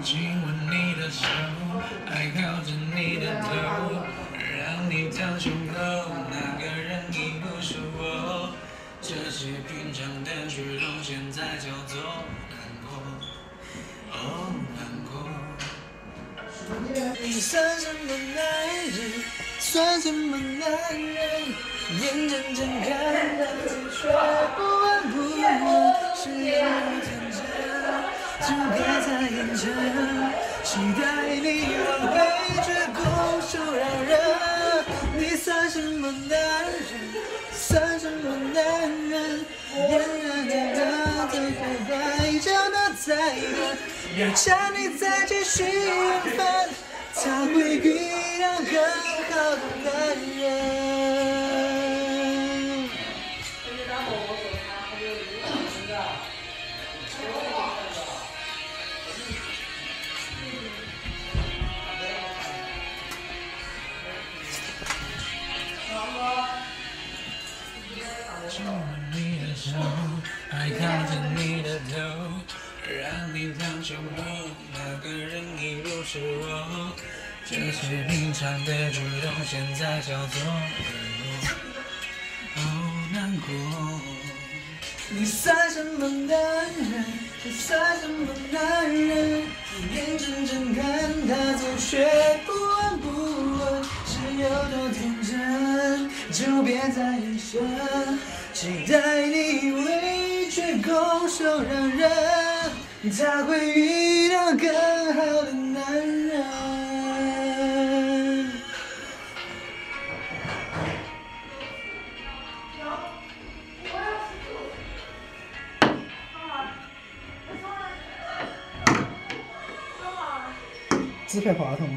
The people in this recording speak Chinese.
亲吻你的手，爱靠着你的头，让你烫胸口，那个人已不是我。这些平常的举动，现在叫做难过，哦难过。你算什么男人？算什么男人？眼睁睁看着你却不闻不问，是有多天真，就别再演着，期待你挽回却拱手让人。你算什么男人？算什么男人？眼热的热，最后白叫的再等，要叫你再继续缘分，才会遇到更好的男人。爱靠着你的头，让你烫胸口，那个人已不是我。这些平常的举动，现在叫做难过，哦难过。你算什么男人？这算什么男人？眼睁睁看他走，却就别再眼神，期待你委屈拱手让人，才会遇到更好的男人。支配话筒。